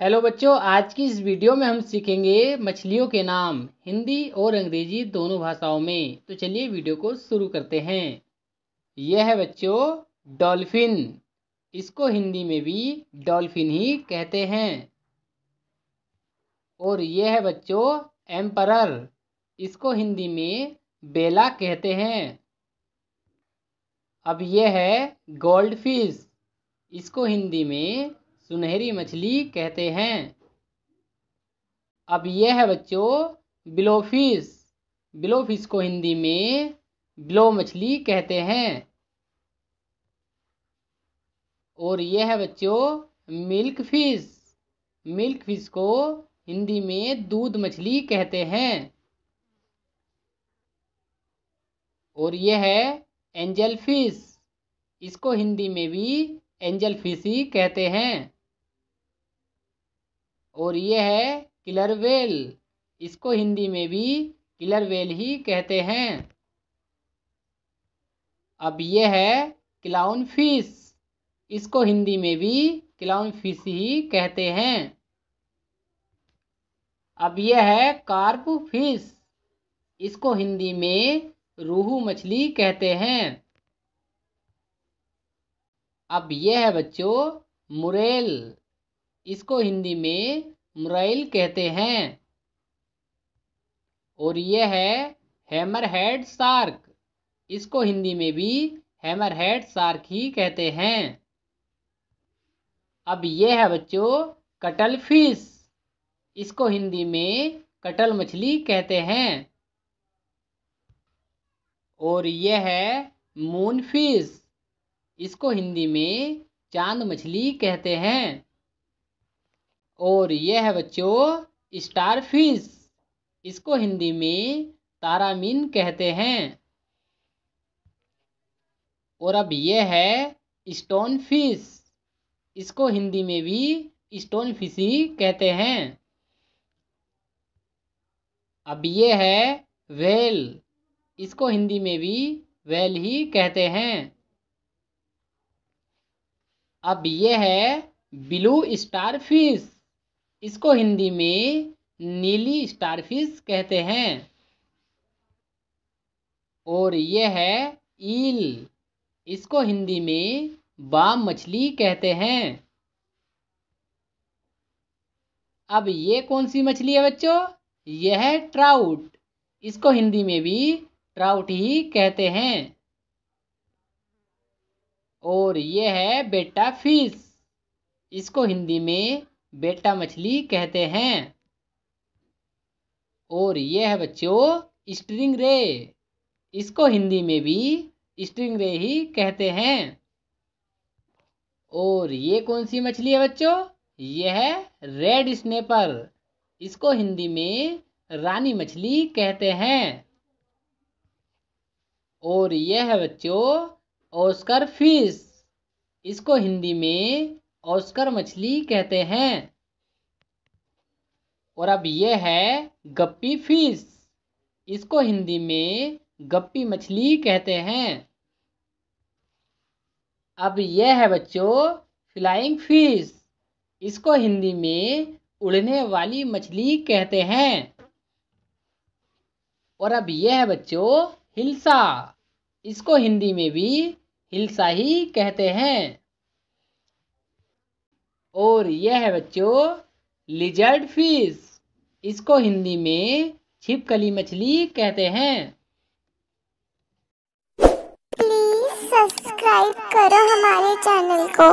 Hello बच्चों, आज की इस वीडियो में हम सीखेंगे मछलियों के नाम, हिंदी और अंग्रेज़ी दोनों भाषाओं में। तो चलिए वीडियो को शुरू करते हैं। यह है बच्चों डॉल्फिन इसको हिंदी में भी डॉल्फिन ही कहते हैं। और यह है बच्चों एम्परर इसको हिंदी में बेला कहते हैं। अब यह है गोल्ड फ़िश इसको हिंदी में सुनहरी मछली कहते हैं। अब यह है बच्चों बिलोफिश बिलोफिश को हिंदी में बिलो मछली कहते हैं। और यह है बच्चों, मिल्क फ़िश। मिल्क फ़िश को हिंदी में दूध मछली कहते हैं। और यह है एंजल फ़िश। इसको हिंदी में भी एंजल फ़िश ही कहते हैं। और ये है किलर वेल इसको हिंदी में भी किलर वेल ही कहते हैं। अब ये है क्लाउन फ़िश इसको हिंदी में भी क्लाउन फ़िश ही कहते हैं। अब यह है कार्प फ़िश इसको हिंदी में रूहू मछली कहते हैं। अब यह है बच्चों मुरेल। इसको हिंदी में मुरैल कहते हैं। और यह है हैमर हेड शार्क इसको हिंदी में भी हैमर हेड सार्क ही कहते हैं। अब यह है बच्चों, कटल फ़िश। इसको हिंदी में कटल मछली कहते हैं। और यह है मून फ़िश। इसको हिंदी में चाँद मछली कहते हैं। और यह है बच्चों स्टार फ़िश इसको हिंदी में तारामीन कहते हैं। और अब यह है स्टोन फ़िश इसको हिंदी में भी स्टोन फ़िश ही कहते हैं। अब ये है वेल इसको हिंदी में भी वेल ही कहते हैं। अब ये है ब्लू स्टार फ़िश इसको हिंदी में नीली स्टारफिश कहते हैं। और यह है ईल। इसको हिंदी में बाम मछली कहते हैं। अब ये कौन सी मछली है बच्चों? यह है ट्राउट। इसको हिंदी में भी ट्राउट ही कहते हैं। और यह है बेटा फ़िश। इसको हिंदी में बेटा मछली कहते हैं। और यह है बच्चों स्ट्रिंग रे इसको हिंदी में भी स्ट्रिंग रे ही कहते हैं। और ये कौन सी मछली है बच्चों? यह है रेड स्नेपर इसको हिंदी में रानी मछली कहते हैं। और यह है बच्चों ऑस्कर फ़िश इसको हिंदी में ऑस्कर मछली कहते हैं। और अब यह है गप्पी फ़िश इसको हिंदी में गप्पी मछली कहते हैं। अब यह है बच्चों, फ्लाइंग फ़िश इसको हिंदी में उड़ने वाली मछली कहते हैं। और अब यह है बच्चों, हिलसा। इसको हिंदी में भी हिलसा ही कहते हैं। और यह है बच्चों लिजर्ड फ़िश इसको हिंदी में छिपकली मछली कहते हैं। प्लीज़ सब्सक्राइब करो हमारे चैनल को।